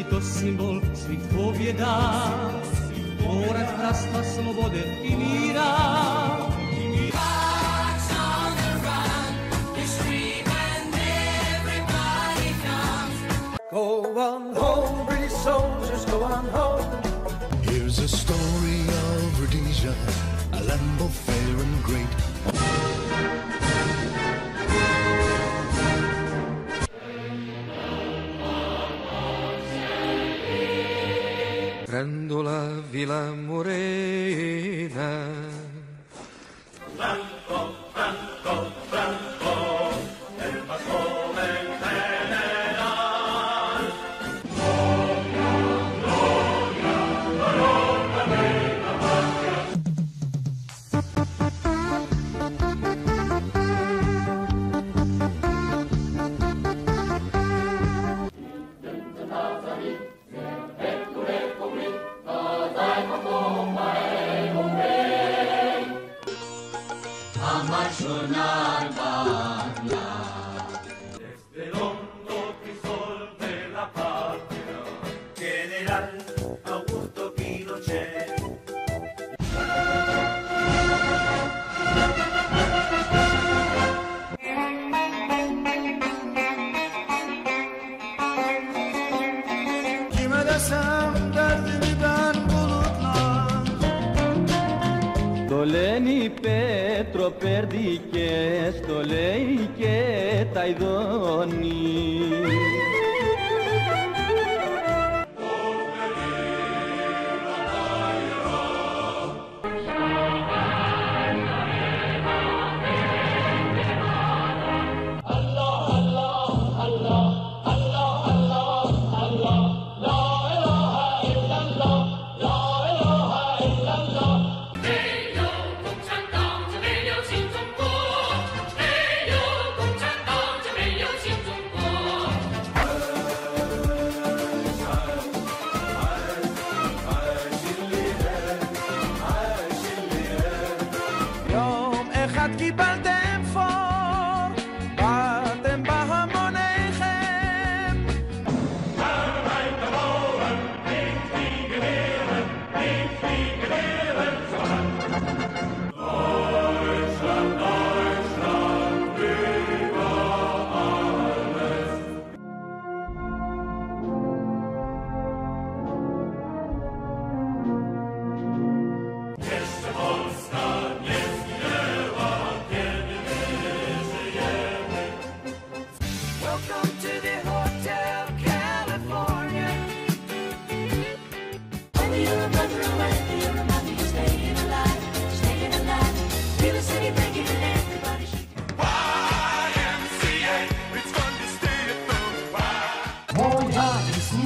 ti to simbol svih pobjeda, tvorac bratstva, slobode i mira. Hearts on the run, you scream and everybody comes. Go on home, British soldiers, go on home. Here's a story of Rhodesia, a both fair and great. Grândola Vila Morena. General Πέτρο Περδί και στο λέει και τα ειδώνει.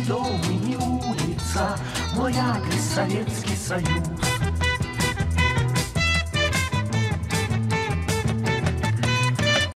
Дом и не улица, моя не Советский Союз.